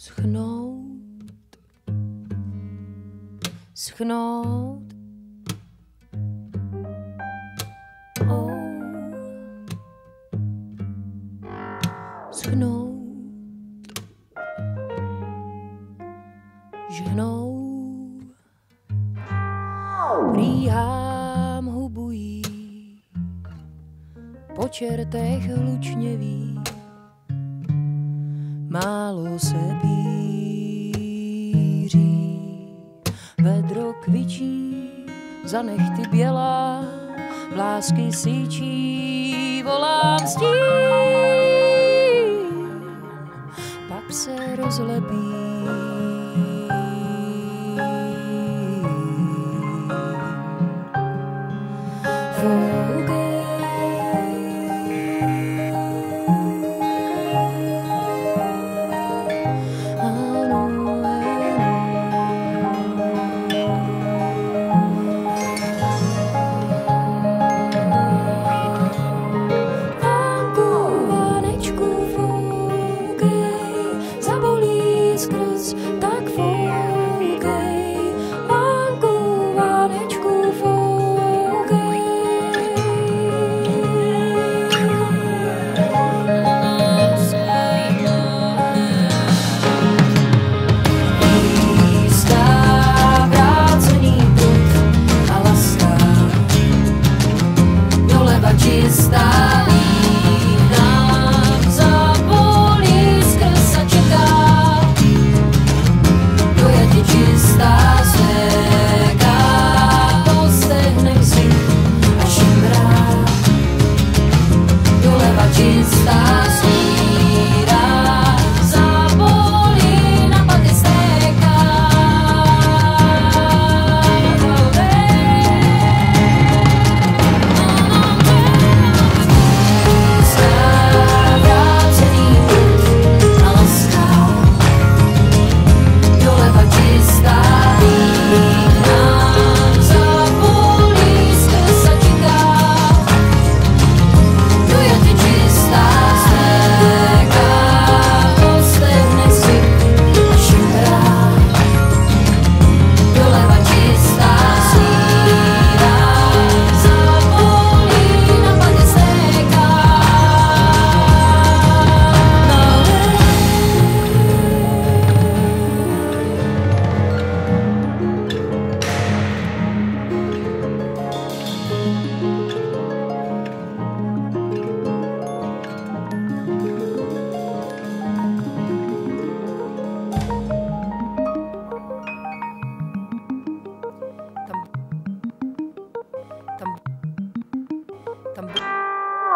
schnout, schnout. Oh. Schnout, žhnou, prýhám hubují, po čertech hlučněví, málo se píří, vedro kvičí, za nechty bělá, vlásky síčí, volám stín, pak se rozlepí. está estás?